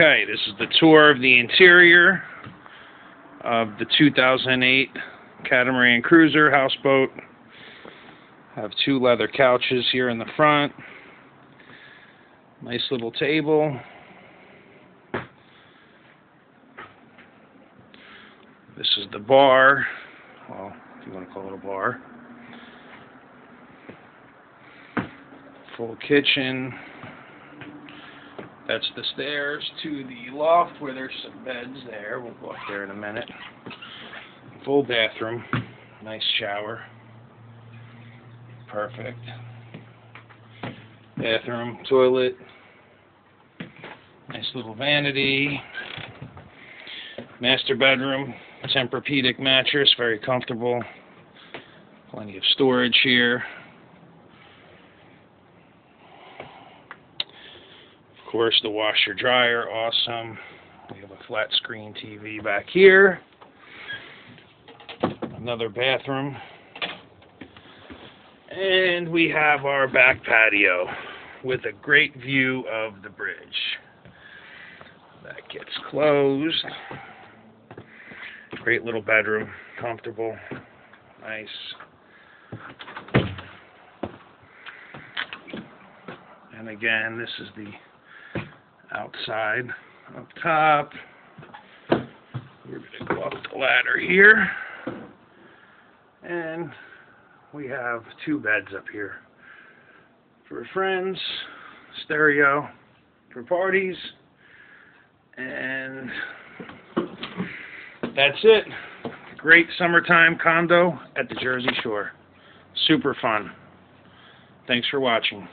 Okay, this is the tour of the interior of the 2008 Catamaran Cruiser houseboat. Have two leather couches here in the front. Nice little table. This is the bar. Well, if you want to call it a bar. Full kitchen. That's the stairs to the loft where there's some beds there. We'll go up there in a minute. Full bathroom. Nice shower. Perfect. Bathroom, toilet. Nice little vanity. Master bedroom. Tempur-Pedic mattress. Very comfortable. Plenty of storage here. Of course, the washer dryer, awesome. We have a flat screen TV back here. Another bathroom. And we have our back patio with a great view of the bridge. That gets closed. Great little bedroom, comfortable, nice. And again, this is the outside up top. We're going to go up the ladder here. And we have two beds up here for friends, stereo for parties, and that's it. Great summertime condo at the Jersey Shore. Super fun. Thanks for watching.